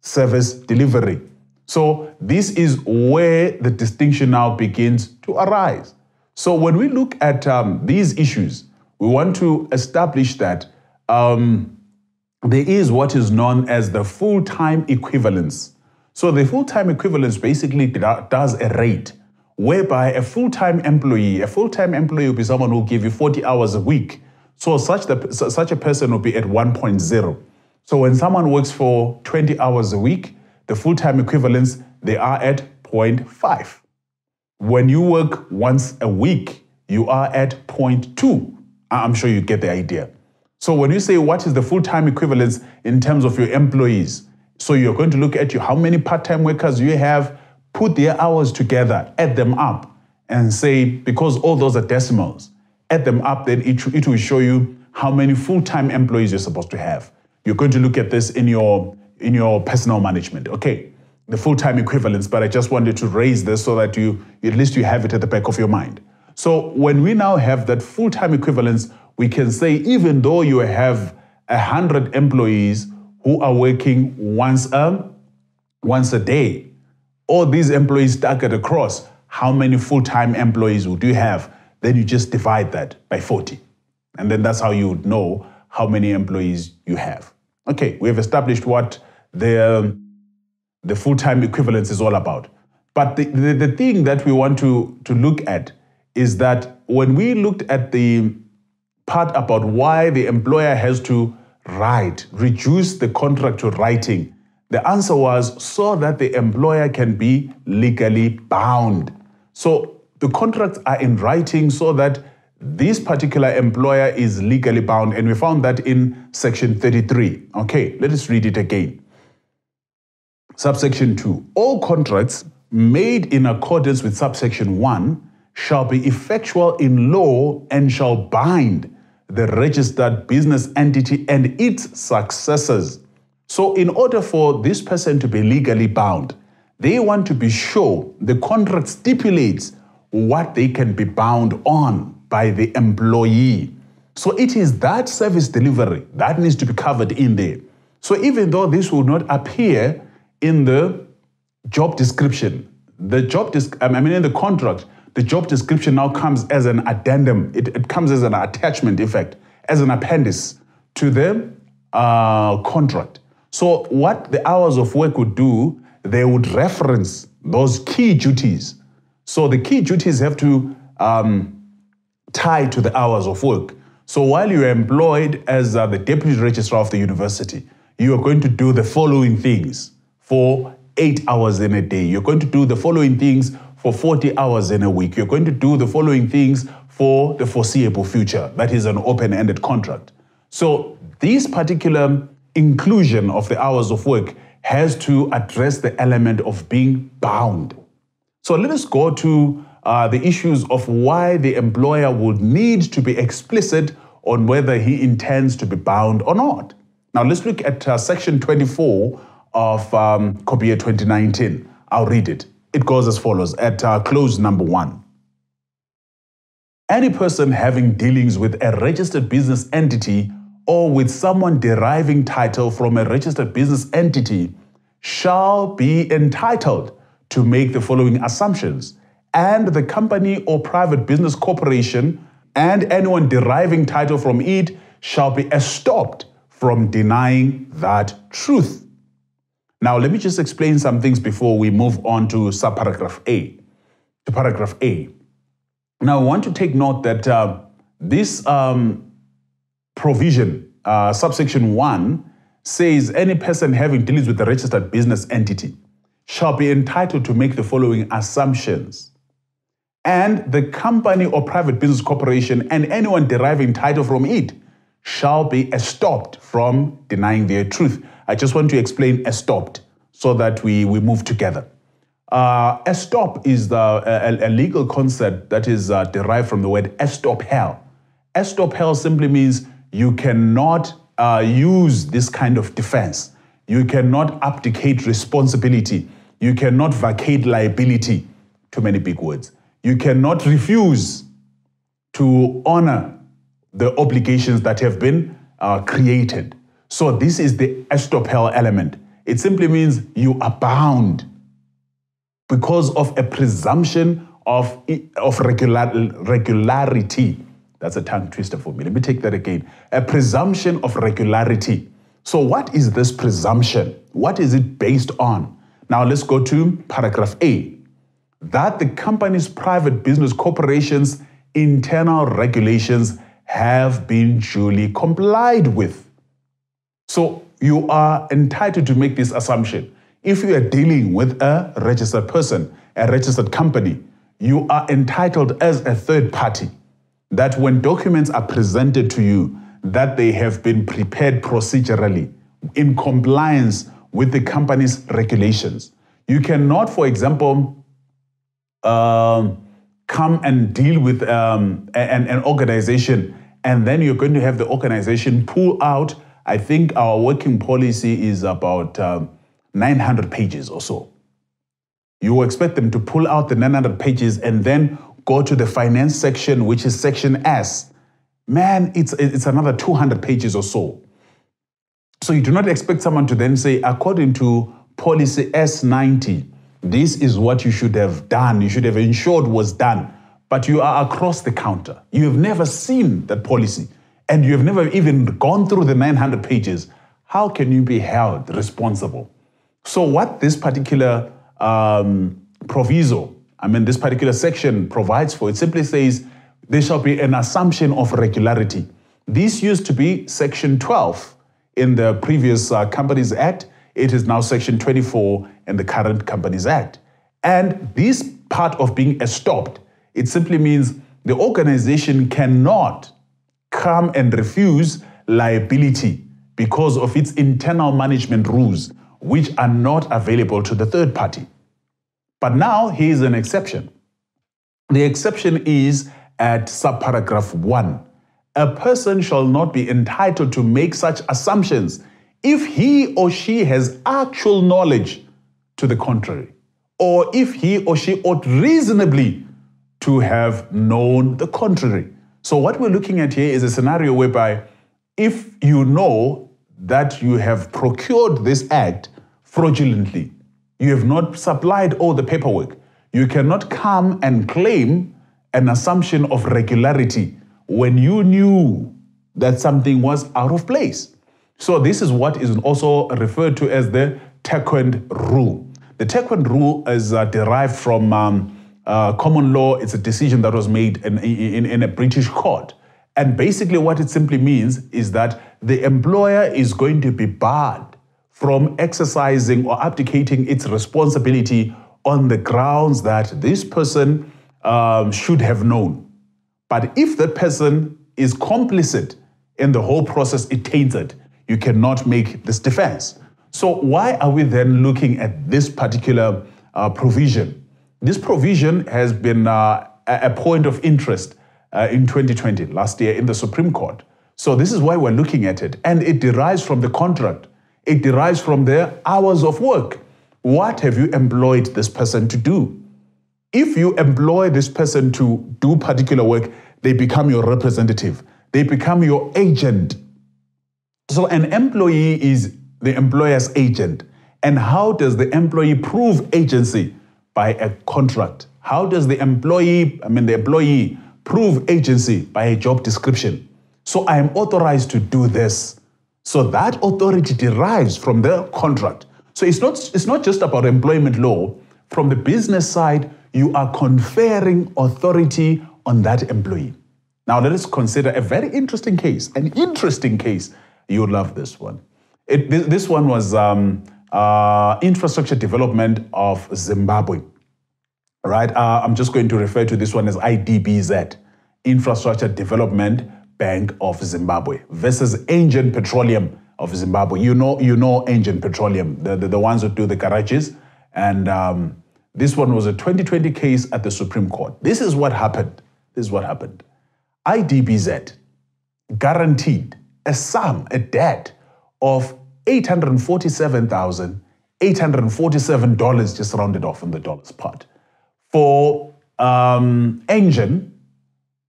Speaker 2: service delivery. So this is where the distinction now begins to arise. So when we look at um, these issues, we want to establish that um, there is what is known as the full time equivalence. So, the full time equivalence basically does a rate whereby a full time employee, a full time employee will be someone who will give you 40 hours a week. So, such, the, such a person will be at 1.0. So, when someone works for 20 hours a week, the full time equivalence, they are at 0.5. When you work once a week, you are at 0.2. I'm sure you get the idea. So when you say what is the full-time equivalence in terms of your employees, so you're going to look at you how many part-time workers you have, put their hours together, add them up, and say because all those are decimals, add them up, then it, it will show you how many full-time employees you're supposed to have. You're going to look at this in your in your personal management. Okay, the full-time equivalence, but I just wanted to raise this so that you at least you have it at the back of your mind. So when we now have that full-time equivalence we can say even though you have 100 employees who are working once a, once a day, all these employees staggered across, how many full-time employees would you have? Then you just divide that by 40. And then that's how you would know how many employees you have. Okay, we have established what the, the full-time equivalence is all about. But the, the, the thing that we want to, to look at is that when we looked at the part about why the employer has to write, reduce the contract to writing? The answer was so that the employer can be legally bound. So the contracts are in writing so that this particular employer is legally bound. And we found that in section 33. Okay, let us read it again. Subsection 2 All contracts made in accordance with subsection 1 shall be effectual in law and shall bind the registered business entity and its successors. So, in order for this person to be legally bound, they want to be sure the contract stipulates what they can be bound on by the employee. So, it is that service delivery that needs to be covered in there. So, even though this will not appear in the job description, the job, I mean, in the contract, the job description now comes as an addendum, it, it comes as an attachment effect, as an appendix to the uh, contract. So, what the hours of work would do, they would reference those key duties. So, the key duties have to um, tie to the hours of work. So, while you're employed as uh, the deputy registrar of the university, you are going to do the following things for eight hours in a day. You're going to do the following things for 40 hours in a week. You're going to do the following things for the foreseeable future. That is an open ended contract. So, this particular inclusion of the hours of work has to address the element of being bound. So, let us go to uh, the issues of why the employer would need to be explicit on whether he intends to be bound or not. Now, let's look at uh, section 24 of um, COBIA 2019. I'll read it. It goes as follows at uh, clause number one. Any person having dealings with a registered business entity or with someone deriving title from a registered business entity shall be entitled to make the following assumptions, and the company or private business corporation and anyone deriving title from it shall be estopped from denying that truth. Now, let me just explain some things before we move on to subparagraph A. To paragraph A. Now, I want to take note that uh, this um, provision, uh, subsection 1, says any person having dealings with a registered business entity shall be entitled to make the following assumptions. And the company or private business corporation and anyone deriving title from it shall be estopped from denying their truth. I just want to explain a stopped so that we, we move together. Uh, stop is the, a, a, legal concept that is uh, derived from the word estoppel. hell simply means you cannot uh, use this kind of defense. You cannot abdicate responsibility. You cannot vacate liability. Too many big words. You cannot refuse to honor the obligations that have been uh, created. So, this is the estoppel element. It simply means you are bound because of a presumption of, of regular, regularity. That's a tongue twister for me. Let me take that again. A presumption of regularity. So, what is this presumption? What is it based on? Now, let's go to paragraph A that the company's private business corporation's internal regulations have been duly complied with. So you are entitled to make this assumption. If you are dealing with a registered person, a registered company, you are entitled as a third party that when documents are presented to you, that they have been prepared procedurally in compliance with the company's regulations. You cannot, for example, um, come and deal with um, an, an organization, and then you're going to have the organization pull out. I think our working policy is about um, 900 pages or so. You expect them to pull out the 900 pages and then go to the finance section, which is section S. Man, it's, it's another 200 pages or so. So you do not expect someone to then say, according to policy S90, this is what you should have done, you should have ensured was done. But you are across the counter. You have never seen that policy, and you have never even gone through the 900 pages. How can you be held responsible? So, what this particular um, proviso, I mean, this particular section provides for, it simply says there shall be an assumption of regularity. This used to be section 12 in the previous uh, Companies Act. It is now Section 24 in the current Companies Act. And this part of being stopped, it simply means the organization cannot come and refuse liability because of its internal management rules, which are not available to the third party. But now here's an exception. The exception is at subparagraph 1. A person shall not be entitled to make such assumptions if he or she has actual knowledge to the contrary, or if he or she ought reasonably to have known the contrary. So, what we're looking at here is a scenario whereby if you know that you have procured this act fraudulently, you have not supplied all the paperwork, you cannot come and claim an assumption of regularity when you knew that something was out of place. So this is what is also referred to as the Turquand rule. The Turquand rule is uh, derived from um, uh, common law. It's a decision that was made in, in, in a British court. And basically, what it simply means is that the employer is going to be barred from exercising or abdicating its responsibility on the grounds that this person um, should have known. But if that person is complicit in the whole process, it taints it you cannot make this defense. So, why are we then looking at this particular uh, provision? This provision has been uh, a point of interest uh, in 2020, last year, in the Supreme Court. So, this is why we're looking at it. And it derives from the contract, it derives from their hours of work. What have you employed this person to do? If you employ this person to do particular work, they become your representative, they become your agent so an employee is the employer's agent. And how does the employee prove agency? By a contract. How does the employee, I mean the employee, prove agency by a job description. So I am authorized to do this. So that authority derives from the contract. So it's not, it's not just about employment law. From the business side, you are conferring authority on that employee. Now let us consider a very interesting case, an interesting case. You'll love this one. It, this one was um, uh, infrastructure development of Zimbabwe. Right? Uh, I'm just going to refer to this one as IDBZ, Infrastructure Development Bank of Zimbabwe, versus Engen Petroleum of Zimbabwe. You know, you know Engen Petroleum, the, the, the ones who do the garages. And um, this one was a 2020 case at the Supreme Court. This is what happened. This is what happened. IDBZ guaranteed a sum, a debt of $847,847, just rounded off in the dollars part, for um, Engen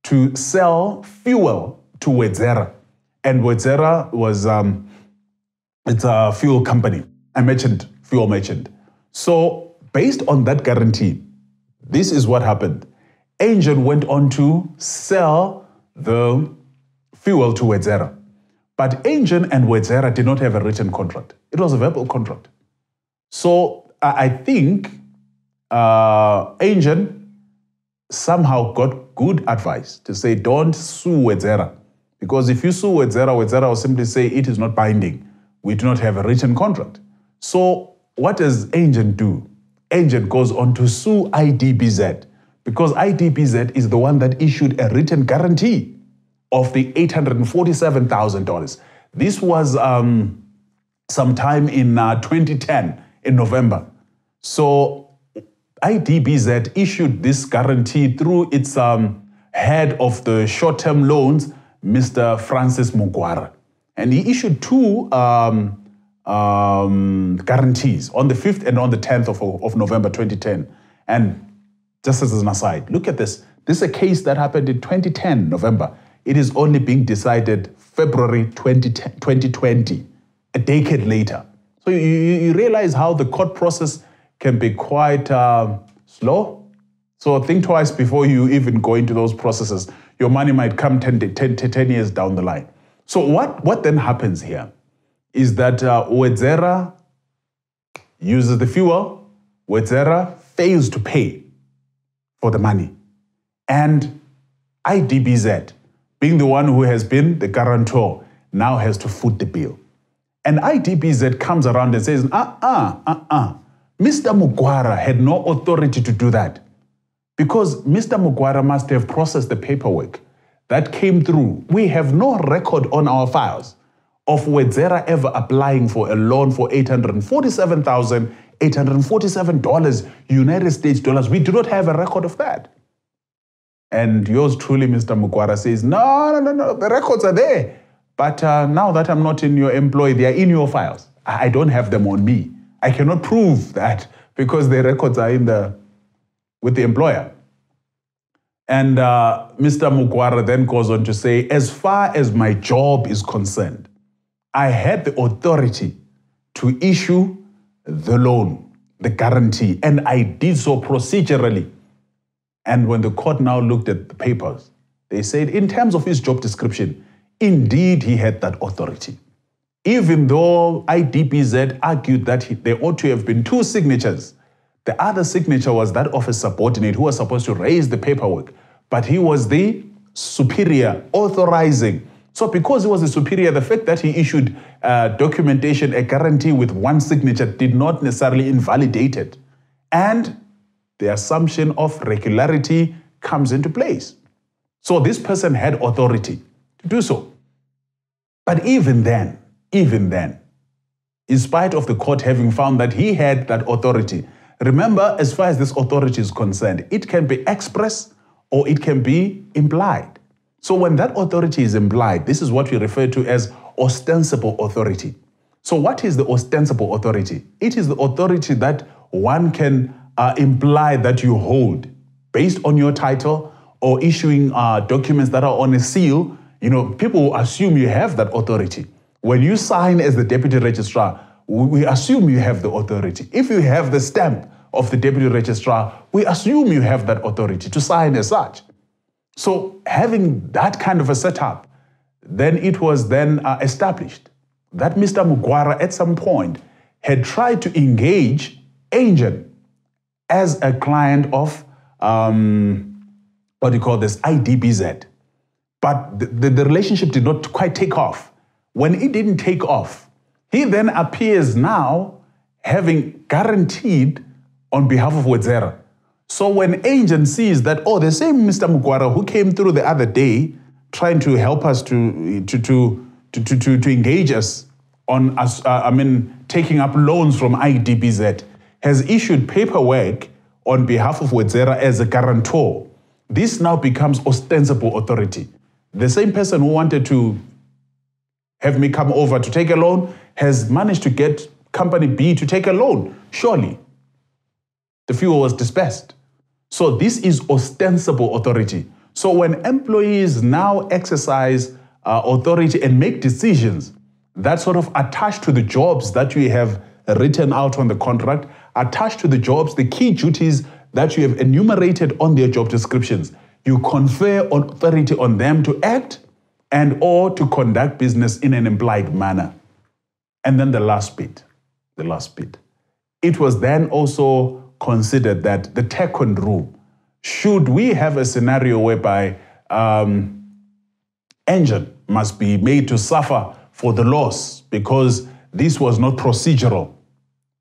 Speaker 2: to sell fuel to Wedzera. And Wedzera was, um, it's a fuel company, a merchant, fuel merchant. So based on that guarantee, this is what happened. Engen went on to sell the fuel to Wedzera. But Engen and Wedzera did not have a written contract. It was a verbal contract. So I think uh, somehow got good advice to say, don't sue Wedzera. Because if you sue Wedzera, Wedzera will simply say it is not binding. We do not have a written contract. So what does Engen do? Engen goes on to sue IDBZ because IDBZ is the one that issued a written guarantee of the $847,000. This was um, sometime in uh, 2010, in November. So IDBZ issued this guarantee through its um, head of the short term loans, Mr. Francis Mugwara. And he issued two um, um, guarantees on the 5th and on the 10th of, of November 2010. And just as an aside, look at this. This is a case that happened in 2010, November. It is only being decided February 2020, a decade later. So you, you realize how the court process can be quite uh, slow. So think twice before you even go into those processes. Your money might come 10, 10, 10 years down the line. So what, what then happens here is that uh, uses the fuel, Wedzera fails to pay for the money. And IDBZ being the one who has been the guarantor, now has to foot the bill. And IDBZ comes around and says, uh uh, uh uh. Mr. Mugwara had no authority to do that because Mr. Mugwara must have processed the paperwork that came through. We have no record on our files of Wedzera ever applying for a loan for $847,847 United States dollars. We do not have a record of that. And yours truly, Mr. Mugwara, says, no, no, no, no, the records are there. But uh, now that I'm not in your employ, they are in your files. I don't have them on me. I cannot prove that because the records are in the with the employer. And uh, Mr. Mugwara then goes on to say, as far as my job is concerned, I had the authority to issue the loan, the guarantee, and I did so procedurally. And when the court now looked at the papers, they said, in terms of his job description, indeed he had that authority. Even though IDBZ argued that he, there ought to have been two signatures, the other signature was that of a subordinate who was supposed to raise the paperwork, but he was the superior authorizing. So, because he was the superior, the fact that he issued uh, documentation, a guarantee with one signature, did not necessarily invalidate it. And the assumption of regularity comes into place. So this person had authority to do so. But even then, even then, in spite of the court having found that he had that authority, remember, as far as this authority is concerned, it can be expressed or it can be implied. So when that authority is implied, this is what we refer to as ostensible authority. So, what is the ostensible authority? It is the authority that one can uh, imply that you hold based on your title or issuing uh, documents that are on a seal, you know, people assume you have that authority. When you sign as the deputy registrar, we assume you have the authority. If you have the stamp of the deputy registrar, we assume you have that authority to sign as such. So having that kind of a setup, then it was then uh, established that Mr. Mugwara at some point had tried to engage Engen as a client of um, what do you call this IDBZ. But the, the, the relationship did not quite take off. When it didn't take off, he then appears now having guaranteed on behalf of Wedzera. So when Engen sees that, oh, the same Mr. Mugwara who came through the other day trying to help us to, to, to, to, to, to engage us on, us, uh, I mean, taking up loans from IDBZ, has issued paperwork on behalf of Wedzera as a guarantor. This now becomes ostensible authority. The same person who wanted to have me come over to take a loan has managed to get company B to take a loan. Surely, the fuel was dispersed. So this is ostensible authority. So when employees now exercise uh, authority and make decisions that sort of attach to the jobs that you have written out on the contract, attached to the jobs, the key duties that you have enumerated on their job descriptions. You confer authority on them to act and or to conduct business in an implied manner. And then the last bit, the last bit. It was then also considered that the Turquand, should we have a scenario whereby um, Engen must be made to suffer for the loss because this was not procedural.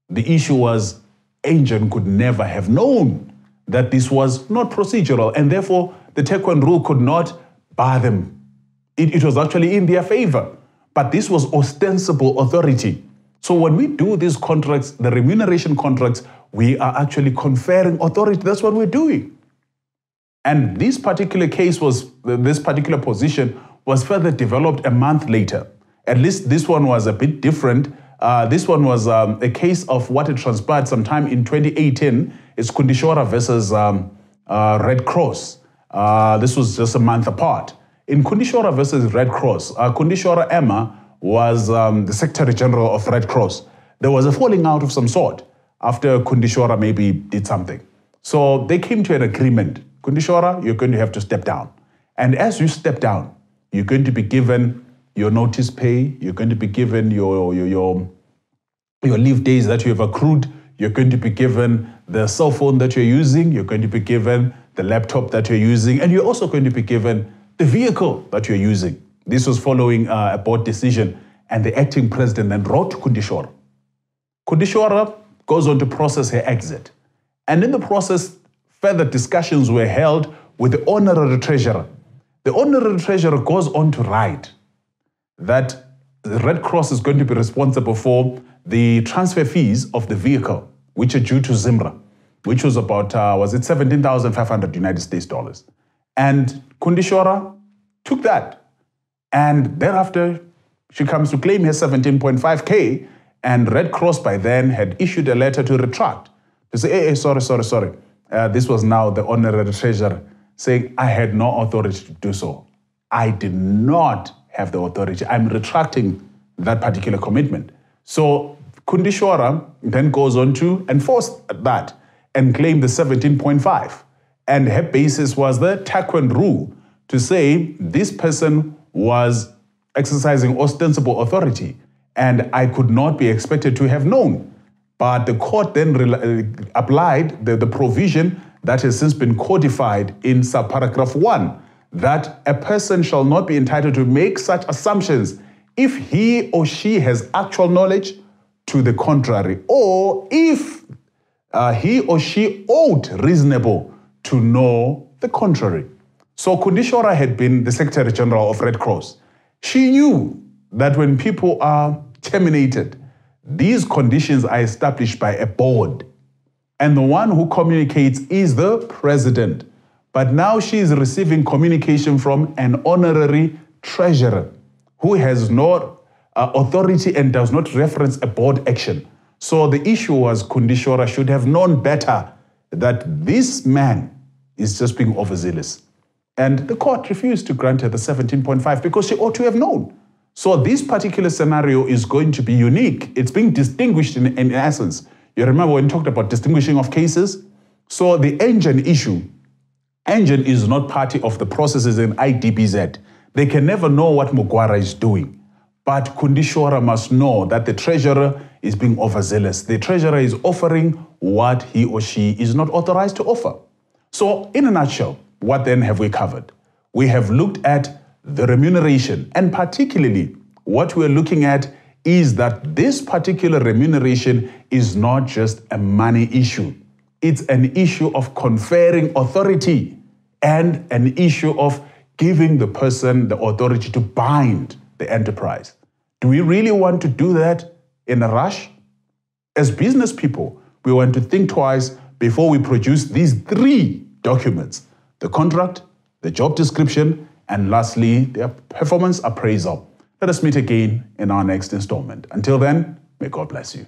Speaker 2: The issue was Engen could never have known that this was not procedural, and therefore the Turquand rule could not bar them. It, it was actually in their favor. But this was ostensible authority. So when we do these contracts, the remuneration contracts, we are actually conferring authority. That's what we're doing. And this particular case was, this particular position was further developed a month later. At least this one was a bit different. Uh, this one was um, a case of what had transpired sometime in 2018. It's Kundishora versus um, uh, Red Cross. Uh, this was just a month apart. In Kundishora versus Red Cross, uh, Kundishora Emma was um, the Secretary General of Red Cross. There was a falling out of some sort after Kundishora maybe did something. So they came to an agreement. Kundishora, you're going to have to step down. And as you step down, you're going to be given your notice pay, you're going to be given your, your, your, your leave days that you have accrued, you're going to be given the cell phone that you're using, you're going to be given the laptop that you're using, and you're also going to be given the vehicle that you're using. This was following uh, a board decision, and the acting president then wrote Kundishora. Kundishora goes on to process her exit. And in the process, further discussions were held with the honorary treasurer. The honorary treasurer goes on to write that the Red Cross is going to be responsible for the transfer fees of the vehicle, which are due to Zimra, which was about, uh, was it 17,500 United States dollars. And Kundishora took that. And thereafter, she comes to claim her 17.5K, and Red Cross by then had issued a letter to retract, to say, hey, hey sorry, sorry, sorry. Uh, this was now the honorary treasurer saying, I had no authority to do so. I did not have the authority. I'm retracting that particular commitment. So Kundishora then goes on to enforce that and claim the 17.5. And her basis was the Turquand rule to say this person was exercising ostensible authority and I could not be expected to have known. But the court then applied the, the provision that has since been codified in subparagraph 1 that a person shall not be entitled to make such assumptions if he or she has actual knowledge to the contrary, or if uh, he or she ought reasonable to know the contrary. So Kundishora had been the Secretary General of Red Cross. She knew that when people are terminated, these conditions are established by a board. And the one who communicates is the president. But now she is receiving communication from an honorary treasurer who has no uh, authority and does not reference a board action. So the issue was Kundishora should have known better that this man is just being overzealous. And the court refused to grant her the 17.5 because she ought to have known. So this particular scenario is going to be unique. It's being distinguished in, in essence. You remember when we talked about distinguishing of cases? So the Engen issue Engen is not party of the processes in IDBZ. They can never know what Mugwara is doing. But Kundishora must know that the treasurer is being overzealous. The treasurer is offering what he or she is not authorized to offer. So, in a nutshell, what then have we covered? We have looked at the remuneration, and particularly what we're looking at is that this particular remuneration is not just a money issue, it's an issue of conferring authority and an issue of giving the person the authority to bind the enterprise. Do we really want to do that in a rush? As business people, we want to think twice before we produce these three documents the contract, the job description, and lastly, their performance appraisal. Let us meet again in our next installment. Until then, may God bless you.